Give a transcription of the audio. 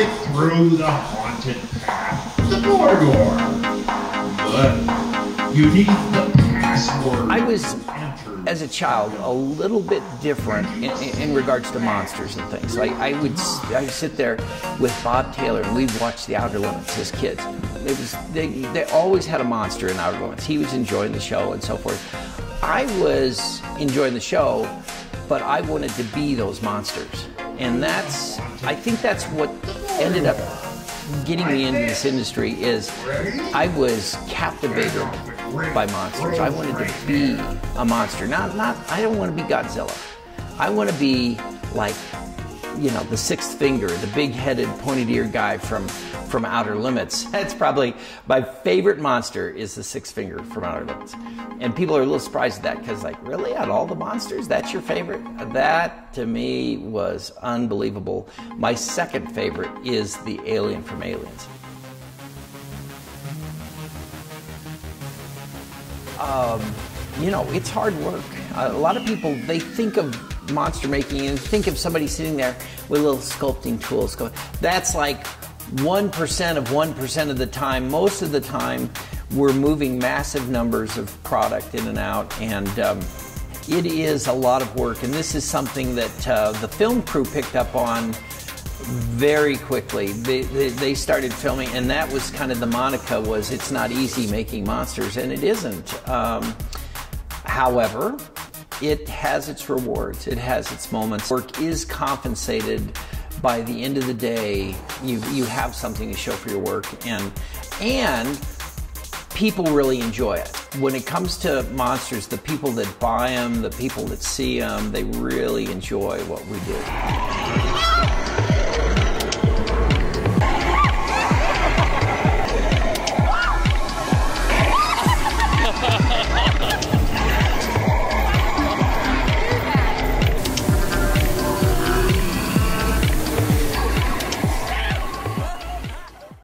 get through the haunted path to Mordor. But you need the password. I was, as a child, a little bit different in, in, in regards to monsters and things. Like I would, I would sit there with Bob Taylor, and we'd watch The Outer Limits as kids. It was they, they always had a monster in Outer Limits. He was enjoying the show and so forth. I was enjoying the show, but I wanted to be those monsters, and that's I think that's what ended up getting me into this industry is I was captivated by monsters. I wanted to be a monster. Not not I don't want to be Godzilla. I want to be like you know, the sixth finger, the big-headed, pointed-eared guy from from Outer Limits. That's probably my favorite monster is the six finger from Outer Limits. And people are a little surprised at that because, like, really, out of all the monsters, that's your favorite? That to me was unbelievable. My second favorite is the alien from Aliens. Um, you know, it's hard work. A lot of people they think of monster making and think of somebody sitting there with little sculpting tools going. That's like one percent of one percent of the time. Most of the time, we're moving massive numbers of product in and out, and um, it is a lot of work. And this is something that uh, the film crew picked up on very quickly. They, they, they started filming, and that was kind of the Monica was it's not easy making monsters, and it isn't. Um, however, it has its rewards. It has its moments. Work is compensated. By the end of the day, you you have something to show for your work, and and people really enjoy it. When it comes to monsters, the people that buy them, the people that see them, they really enjoy what we do.